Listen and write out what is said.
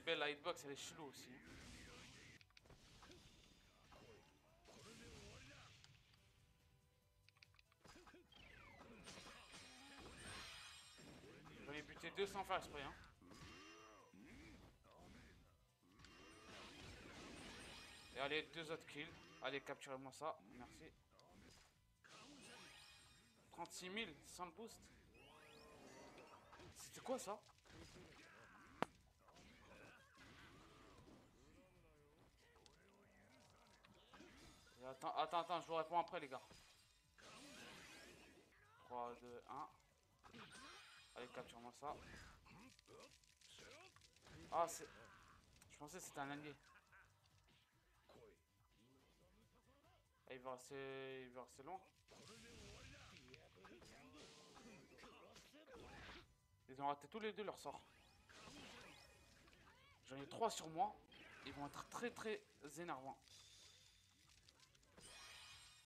belle, la elle est chelou aussi. Je vais buter deux sans faire exprès. Hein. Et allez, deux autres kills. Allez, capturez-moi ça. Merci. 36 000 sans le boost. C'était quoi ça? Attends, attends, attends, je vous réponds après les gars. 3, 2, 1. Allez, capture-moi ça. Ah, c'est... Je pensais que c'était un allié. Ah, il va rester... Il va rester loin. Ils ont raté tous les deux leur sort. J'en ai trois sur moi. Ils vont être très très énervants.